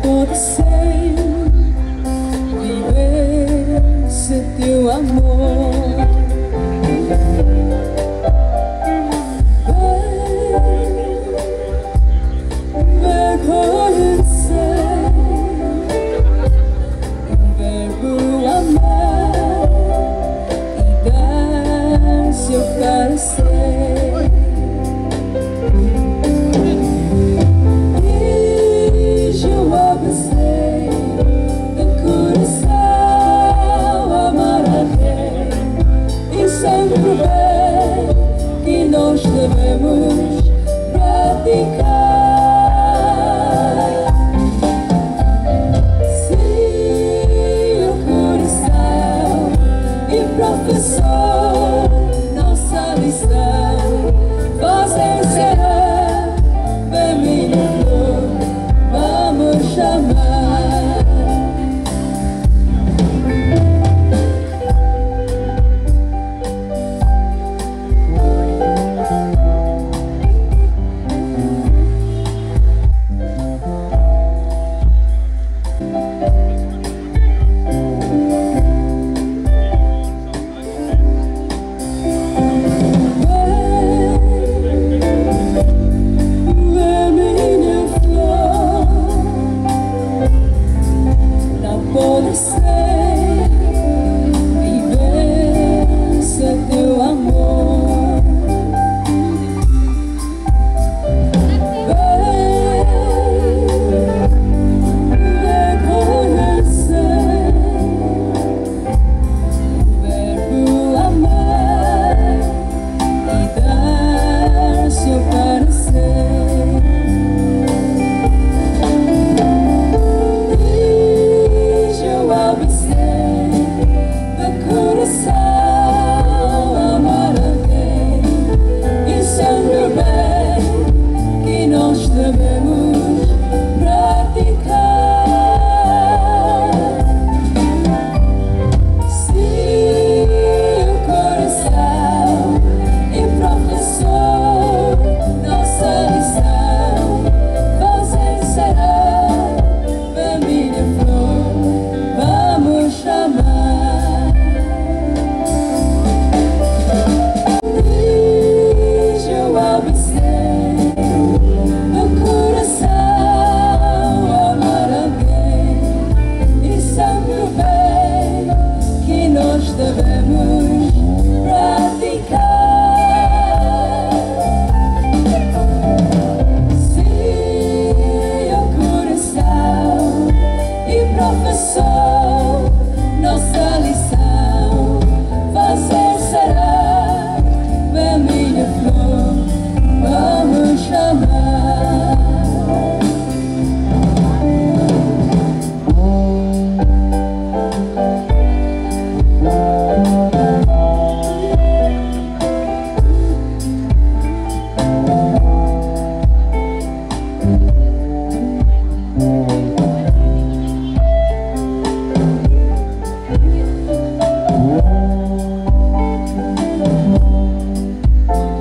Tá for the Viver sem teu amor. Jesus.